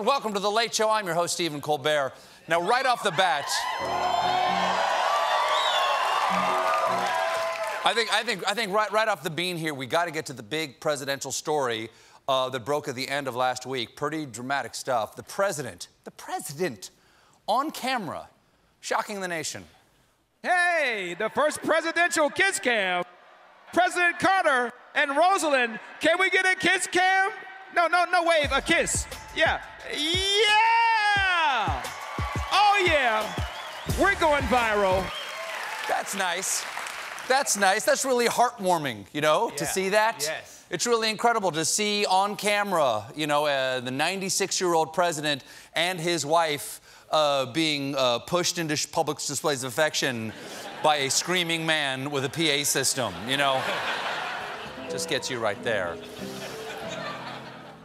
Welcome to The Late Show. I'm your host, Stephen Colbert. Now, right off the bat, I think, I think, I think right, right off the bean here, we got to get to the big presidential story uh, that broke at the end of last week. Pretty dramatic stuff. The president, the president, on camera, shocking the nation. Hey, the first presidential kiss cam. President Carter and Rosalynn, can we get a kiss cam? No, no, no wave, a kiss. Yeah. Yeah! Oh, yeah. We're going viral. That's nice. That's nice. That's really heartwarming, you know, to see that. Yes. It's really incredible to see on camera, you know, uh, the 96 year old president and his wife uh, being uh, pushed into public displays of affection by a screaming man with a PA system, you know. Just gets you right there.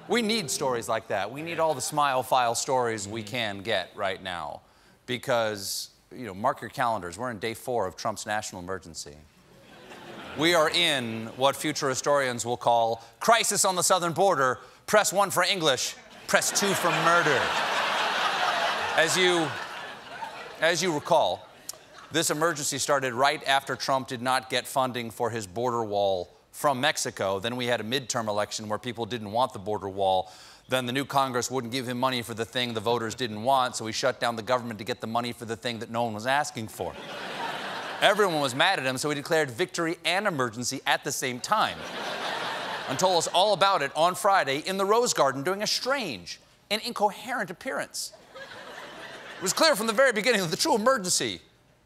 We need stories like that. We need all the smile file stories we mm-hmm. can get right now because, you know, mark your calendars. We're in day four of Trump's national emergency. We are in what future historians will call crisis on the southern border. Press one for English, press two for murder. As you, as you recall, this emergency started right after Trump did not get funding for his border wall from Mexico. Then we had a midterm election where people didn't want the border wall. Then the new Congress wouldn't give him money for the thing the voters didn't want, so he shut down the government to get the money for the thing that no one was asking for. Everyone was mad at him, so he declared victory and emergency at the same time. and told us all about it on Friday in the Rose Garden doing a strange and incoherent appearance. It was clear from the very beginning that the true emergency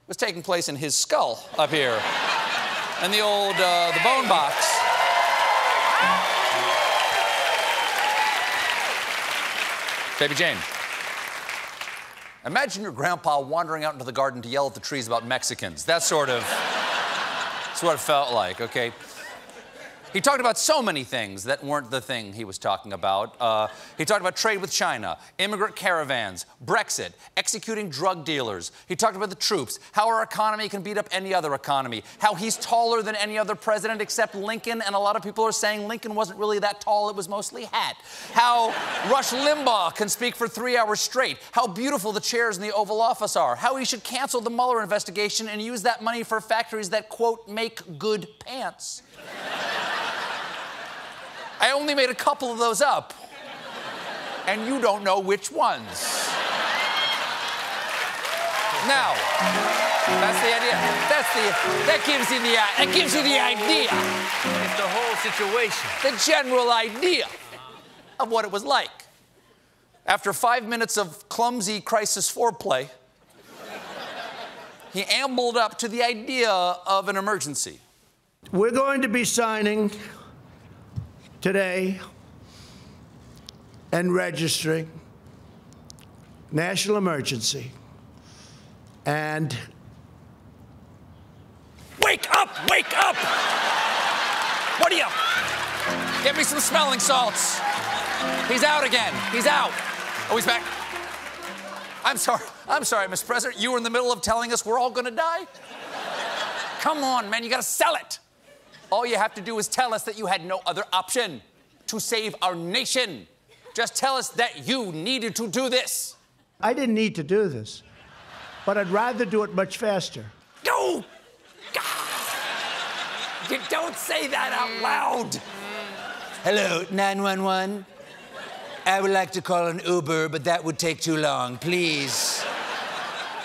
was taking place in his skull up here, and the old uh, the bone box. Baby Jane. Imagine your grandpa wandering out into the garden to yell at the trees about Mexicans. That sort of that's what it felt like, okay? He talked about so many things that weren't the thing he was talking about. Uh, he talked about trade with China, immigrant caravans, Brexit, executing drug dealers. He talked about the troops, how our economy can beat up any other economy, how he's taller than any other president except Lincoln, and a lot of people are saying Lincoln wasn't really that tall, it was mostly hat. How Rush Limbaugh can speak for three hours straight, how beautiful the chairs in the Oval Office are, how he should cancel the Mueller investigation and use that money for factories that, quote, make good pants. I only made a couple of those up. And you don't know which ones. Now, that's the idea. That's the that gives you the uh, that gives you the idea, It's the whole situation. the general idea of what it was like. After five minutes of clumsy crisis foreplay, he ambled up to the idea of an emergency. We're going to be signing today and registering national emergency. And Wake up! Wake up! What are you? Get me some smelling salts. He's out again. He's out. Oh, he's back. I'm sorry. I'm sorry, Mr. President. You were in the middle of telling us we're all gonna die? Come on, man. You gotta sell it. All you have to do is tell us that you had no other option to save our nation. Just tell us that you needed to do this. I didn't need to do this, but I'd rather do it much faster. No! You don't say that out loud. Hello, 911. I would like to call an Uber, but that would take too long. Please.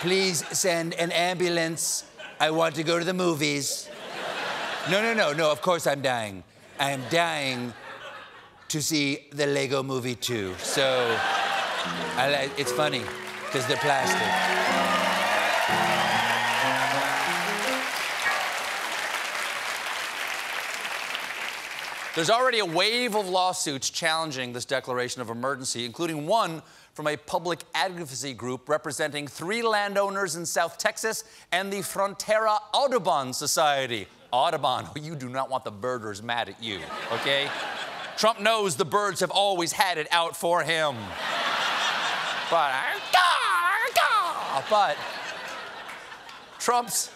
Please send an ambulance. I want to go to the movies. No, no, no, no, of course I'm dying. I am dying to see the Lego movie too. So, I it's funny, because they're plastic. There's already a wave of lawsuits challenging this declaration of emergency, including one from a public advocacy group representing three landowners in South Texas and the Frontera Audubon Society. Audubon, you do not want the birders mad at you, okay? Trump knows the birds have always had it out for him. But, but Trump's,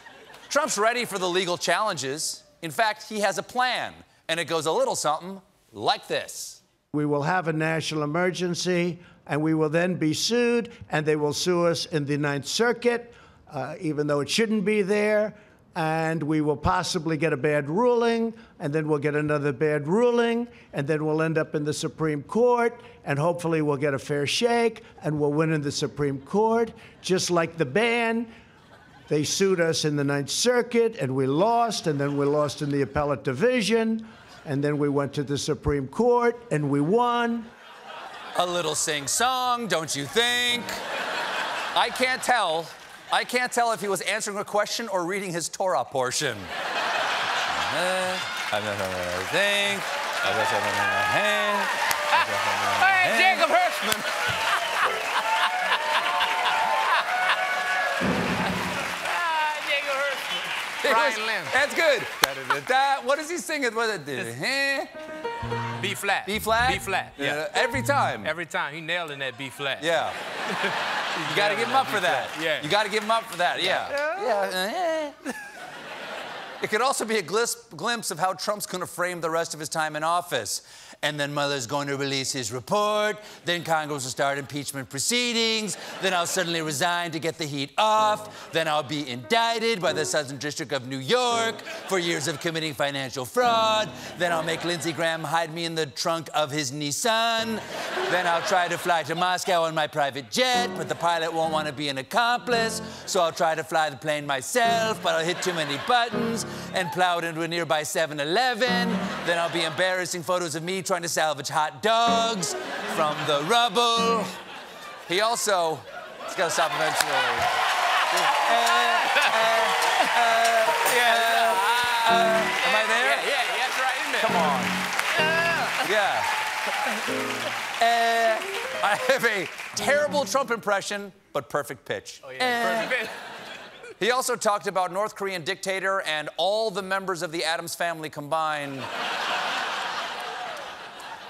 Trump's ready for the legal challenges. In fact, he has a plan, and it goes a little something like this. We will have a national emergency and we will then be sued, and they will sue us in the Ninth Circuit, uh, even though it shouldn't be there. And we will possibly get a bad ruling, and then we'll get another bad ruling, and then we'll end up in the Supreme Court, and hopefully we'll get a fair shake, and we'll win in the Supreme Court, just like the ban. They sued us in the Ninth Circuit, and we lost, and then we lost in the appellate division, and then we went to the Supreme Court, and we won. A little sing song, don't you think? I can't tell. I can't tell if he was answering a question or reading his Torah portion. think. Hey, Jacob Hirschman. Ah, Jacob Hirschman. Brian. That's good. Da-da-da-da. What does he sing? It was it? B flat. B flat. B flat. Yeah. Uh, every time. Every time he nailed in that B flat. Yeah. you got to give him up for that. Yeah. You got to give him up for that. Yeah. Yeah. eh. It could also be a glimpse of how Trump's going to frame the rest of his time in office. And then Mueller's going to release his report. Then Congress will start impeachment proceedings. Then I'll suddenly resign to get the heat off. Then I'll be indicted by the Southern District of New York for years of committing financial fraud. Then I'll make Lindsey Graham hide me in the trunk of his Nissan. Then I'll try to fly to Moscow on my private jet, but the pilot won't want to be an accomplice. So I'll try to fly the plane myself, but I'll hit too many buttons and plow it into a nearby 7 Eleven. Then I'll be embarrassing photos of me trying to salvage hot dogs from the rubble. He also, it's got to stop eventually. Am I there? Yeah, yeah, yeah, right in there. Come on. Yeah. Uh, I have a terrible Trump impression, but perfect pitch. Oh, yeah. Perfect. He also talked about North Korean dictator and all the members of the Addams family combined.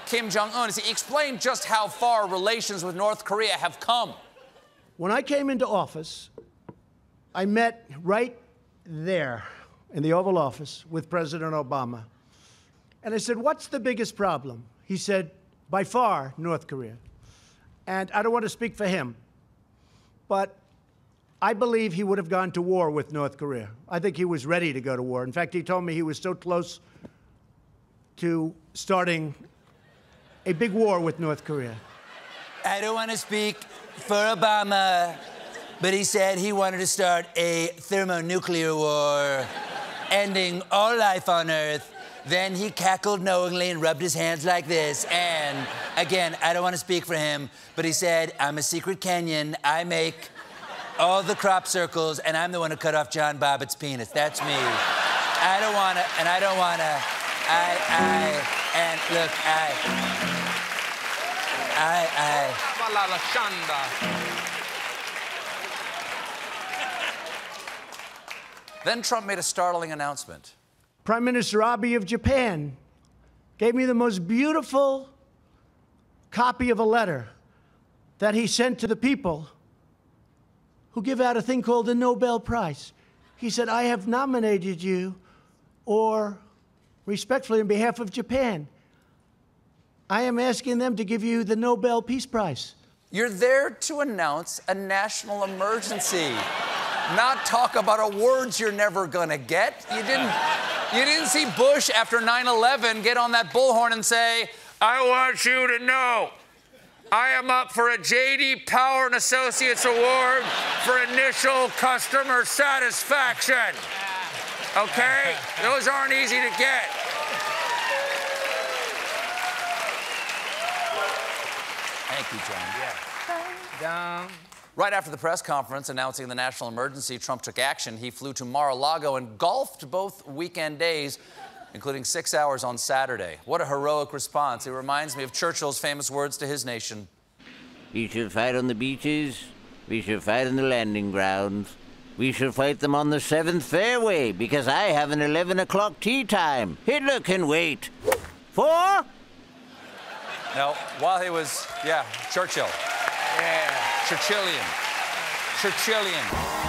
Kim Jong Un. He explained just how far relations with North Korea have come. When I came into office, I met right there in the Oval Office with President Obama. And I said, What's the biggest problem? He said, By far, North Korea. And I don't want to speak for him, but I believe he would have gone to war with North Korea. I think he was ready to go to war. In fact, he told me he was so close to starting a big war with North Korea. I don't want to speak for Obama, but he said he wanted to start a thermonuclear war, ending all life on Earth. Then he cackled knowingly and rubbed his hands like this. And again, I don't want to speak for him, but he said, I'm a secret Kenyan. I make all the crop circles, and I'm the one who cut off John Bobbitt's penis. That's me. I don't want to, and I don't want to. I, I, and look, I, I, I. Then Trump made a startling announcement. Prime Minister Abe of Japan gave me the most beautiful copy of a letter that he sent to the people who give out a thing called the Nobel Prize. He said, I have nominated you, or respectfully, on behalf of Japan, I am asking them to give you the Nobel Peace Prize. You're there to announce a national emergency, not talk about awards you're never gonna get. You didn't, you didn't see Bush after 9/11 get on that bullhorn and say, "I want you to know, I am up for a J.D. Power and Associates Award for initial customer satisfaction." Okay, those aren't easy to get. Thank you, John. Down. Right after the press conference announcing the national emergency, Trump took action. He flew to Mar a Lago and golfed both weekend days, including six hours on Saturday. What a heroic response. It reminds me of Churchill's famous words to his nation We shall fight on the beaches. We shall fight on the landing grounds. We shall fight them on the seventh fairway because I have an 11 o'clock tee time. Hitler can wait. Four? No, while he was, yeah, Churchill. Churchillian. Churchillian.